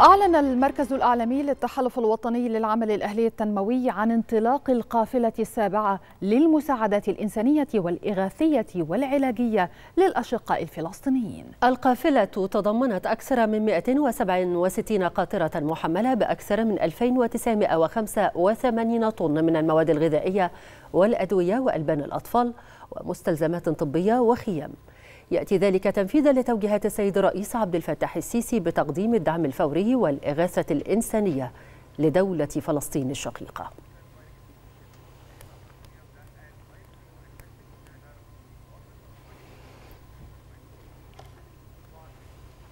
أعلن المركز الأعلامي للتحالف الوطني للعمل الأهلي التنموي عن انطلاق القافلة السابعة للمساعدات الإنسانية والإغاثية والعلاجية للأشقاء الفلسطينيين. القافلة تضمنت أكثر من 167 قاطرة محملة بأكثر من 2985 طن من المواد الغذائية والأدوية وألبان الأطفال ومستلزمات طبية وخيام يأتي ذلك تنفيذا لتوجيهات السيد الرئيس عبد الفتاح السيسي بتقديم الدعم الفوري والإغاثة الإنسانية لدولة فلسطين الشقيقة.